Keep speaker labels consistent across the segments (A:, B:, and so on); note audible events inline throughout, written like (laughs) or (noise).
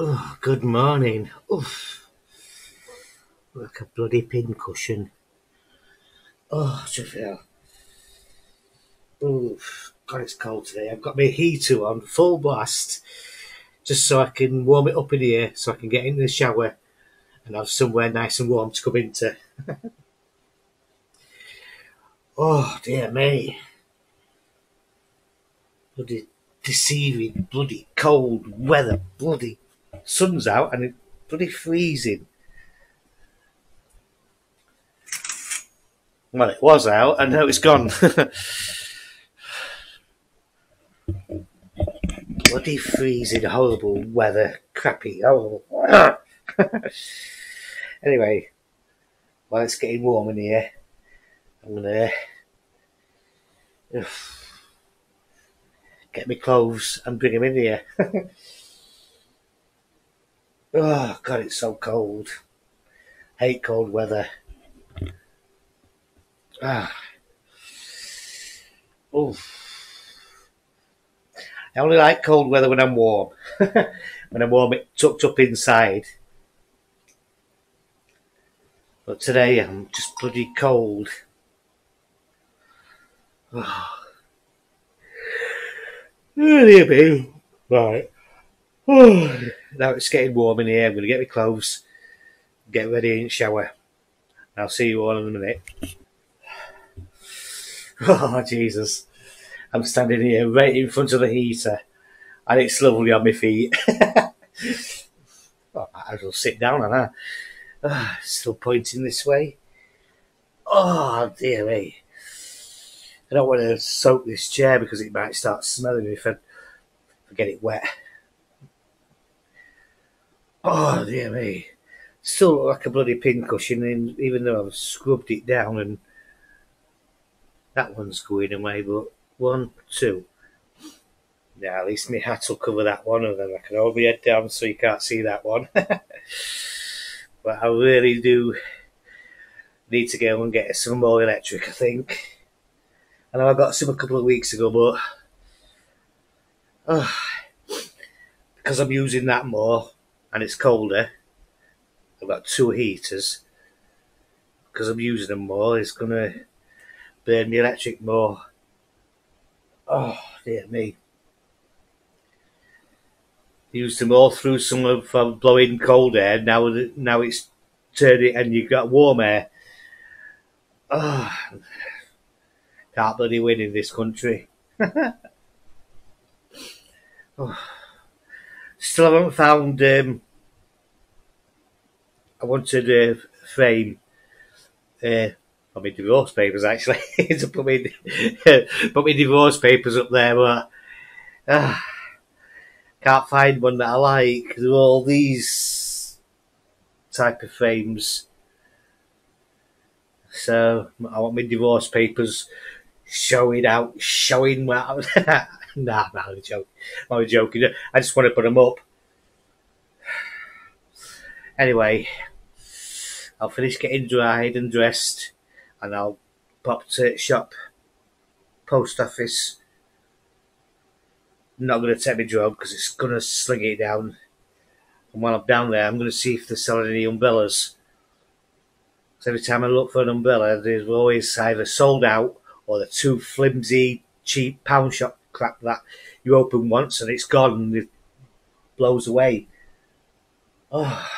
A: Oh, good morning. Oof. Like a bloody pincushion. Oh, to feel. Oof. God, it's cold today. I've got my heater on full blast just so I can warm it up in here so I can get in the shower and have somewhere nice and warm to come into. (laughs) oh, dear me. Bloody deceiving, bloody cold weather, bloody sun's out and it's bloody freezing. Well, it was out and now it's gone. (laughs) bloody freezing, horrible weather, crappy, horrible. (laughs) anyway, while it's getting warm in here, I'm gonna (sighs) get my clothes and bring them in here. (laughs) oh god, it's so cold. Hate cold weather. Ah. Oof. I only like cold weather when I'm warm. (laughs) when I'm warm, it tucked up inside. But today I'm just bloody cold. Oh. Right. (sighs) Now it's getting warm in here. I'm going to get my clothes, get ready and shower. I'll see you all in a minute. (sighs) Oh, Jesus. I'm standing here right in front of the heater and it's lovely on my feet. well, (laughs) I will sit down and I uh, (sighs) still pointing this way. Oh dear me. I don't want to soak this chair because it might start smelling if I, if I get it wet. Oh dear me. Still look like a bloody pincushion even though I've scrubbed it down and that one's going away but one, two. Yeah, at least my hat will cover that one, and then I can hold my head down so you can't see that one. (laughs) but I really do need to go and get some more electric, I think. I know I got some a couple of weeks ago, but oh, (sighs) because I'm using that more and it's colder, I've got two heaters. Because I'm using them more, it's going to burn the electric more. Oh, dear me. Used them all through summer for uh, blowing cold air. Now, now it's turning and you've got warm air. Oh, can't bloody win in this country. (laughs) oh. Still haven't found. Um, I wanted a frame. Uh, on my divorce papers actually (laughs) to put me (laughs) put my divorce papers up there, but uh, can't find one that I like. There are all these type of frames, so I want my divorce papers showing out, showing well. (laughs) nah, I'm only joking. I'm only joking. I just want to put them up. Anyway, I'll finish getting dried and dressed and I'll pop to shop, post office. Not going to take my drone because it's going to sling it down. And while I'm down there, I'm going to see if they're selling any umbrellas. So every time I look for an umbrella, there's always either sold out or the too flimsy, cheap pound shop crap that you open once and it's gone and it blows away. Oh.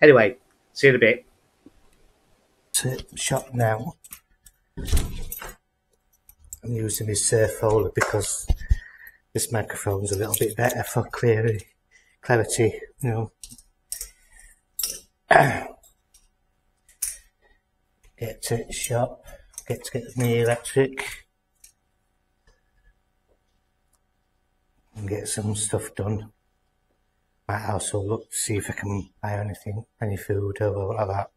A: Anyway, see you in a bit to shop now. I'm using this surf folder because this microphone's a little bit better for clarity, clarity you know. get to shop, get to get me electric, and get some stuff done. Might also look to see if I can buy anything, any food or like that.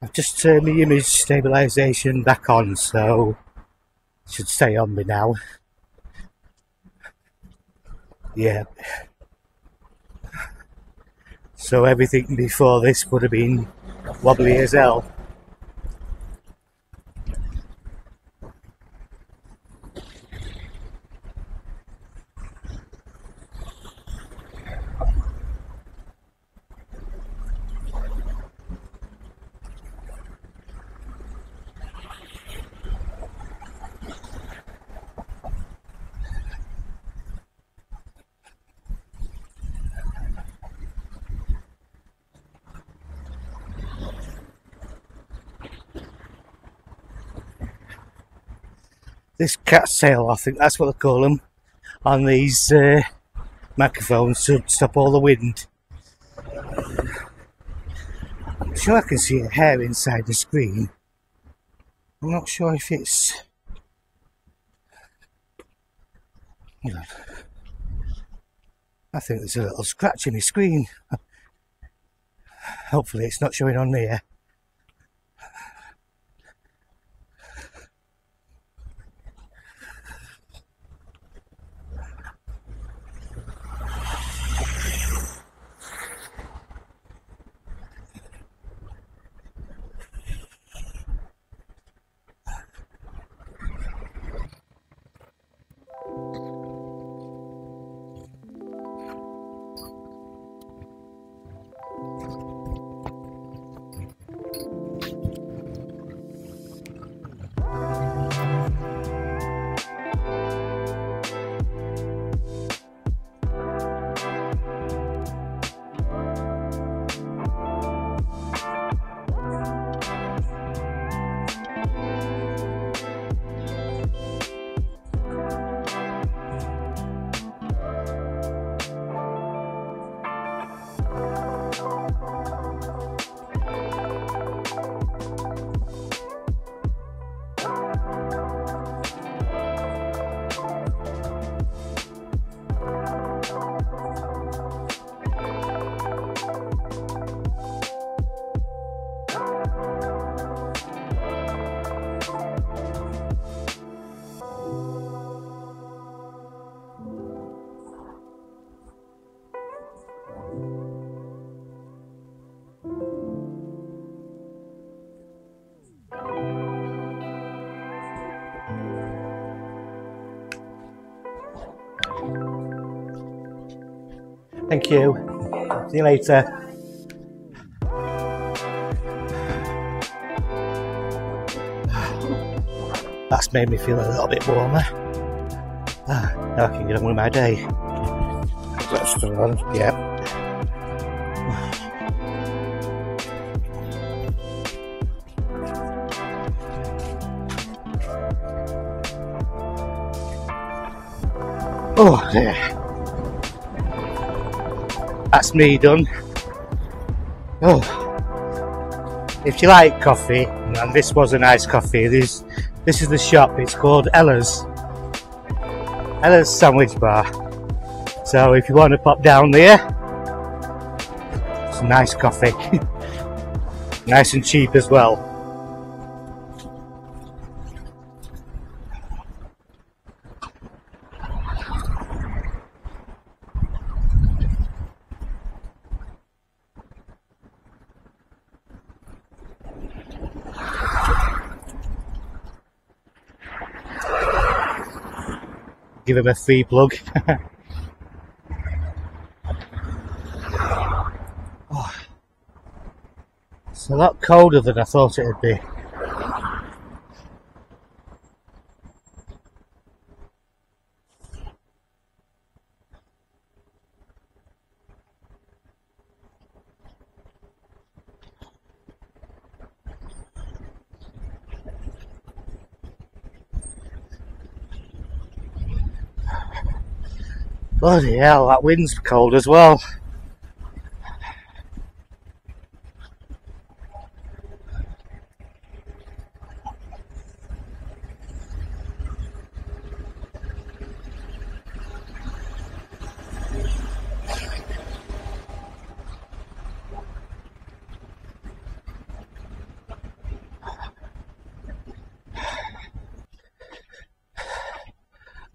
A: I've just turned the image stabilization back on, so it should stay on me now. Yeah. So everything before this would have been wobbly as hell. This cat sail, I think that's what they call them, on these uh, microphones to stop all the wind. I'm sure I can see a hair inside the screen. I'm not sure if it's. I think there's a little scratch in the screen. (laughs) Hopefully, it's not showing on here. Thank you. See you later. That's made me feel a little bit warmer. Ah, now I can get on with my day. That's still on. Oh, yeah that's me done. Oh, if you like coffee, and this was a nice coffee, this this is the shop. It's called Ella's. Ella's Sandwich Bar. So if you want to pop down there, it's a nice coffee, (laughs) nice and cheap as well. Give him a free plug. (laughs) oh, it's a lot colder than I thought it would be. Bloody hell, that wind's cold as well.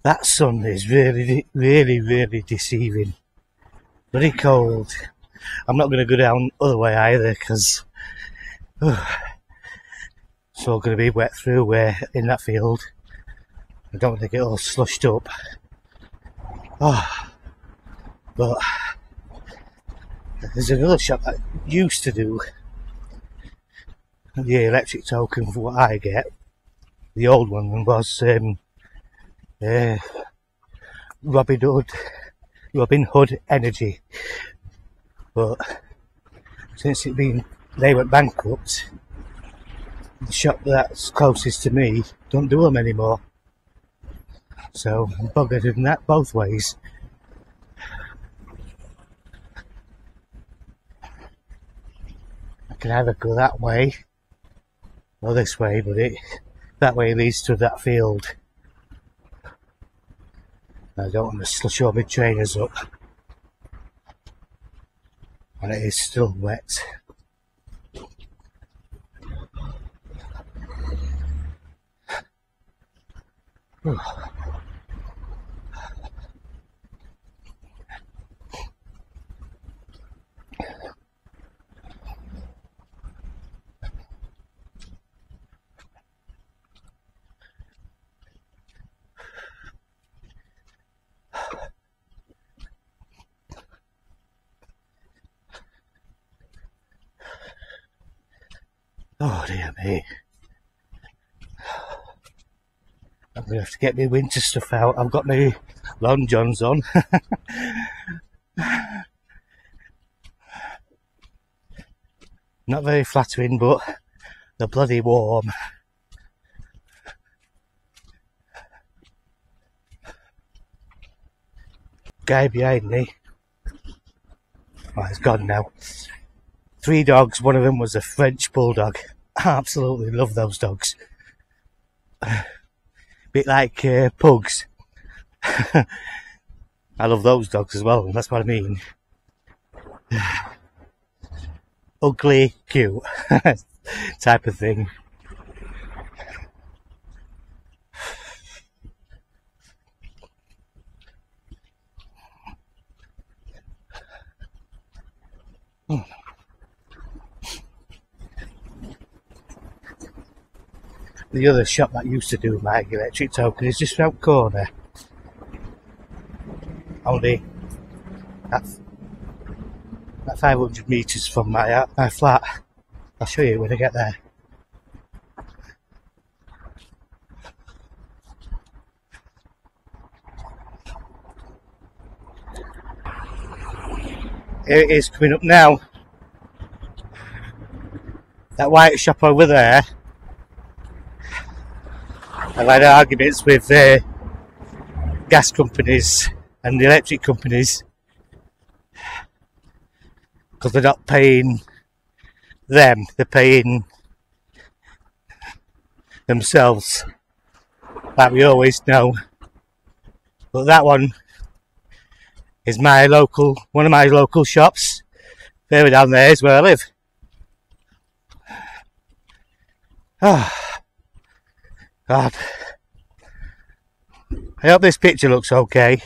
A: That sun is really, really, really deceiving. Very cold. I'm not going to go down other way either because it's all going to be wet through where in that field. I don't want to get all slushed up. Oh, but there's another shop that used to do the electric token for what I get. The old one was um, uh, Robin Hood, Robin Hood Energy. But since it been they went bankrupt, the shop that's closest to me don't do them anymore. So I'm buggered in that both ways. I can either go that way or this way, but it that way leads to that field. I don't want to slush all my trainers up. And it is still wet. Oh dear me. I'm gonna have to get my winter stuff out. I've got my long johns on. (laughs) Not very flattering, but they're bloody warm. Guy behind me. Oh, he's gone now three dogs. One of them was a French bulldog. Absolutely love those dogs. (sighs) Bit like uh, pugs. (laughs) I love those dogs as well. That's what I mean. (sighs) Ugly, cute (laughs) type of thing. The other shop that used to do my electric token is just round corner. Only at, at 500 metres from my, uh, my flat. I'll show you when I get there. Here it is coming up now. That white shop over there I've had arguments with uh, gas companies and the electric companies because they're not paying them, they're paying themselves, like we always know. But that one is my local, one of my local shops. There down there is where I live. (sighs) Ah. God. I hope this picture looks okay.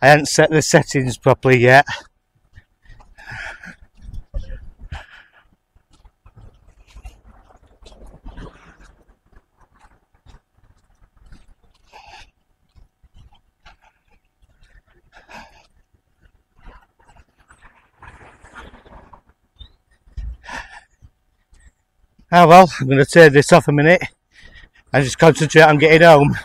A: I haven't set the settings properly yet. Oh well, I'm going to turn this off a minute and just concentrate on getting home.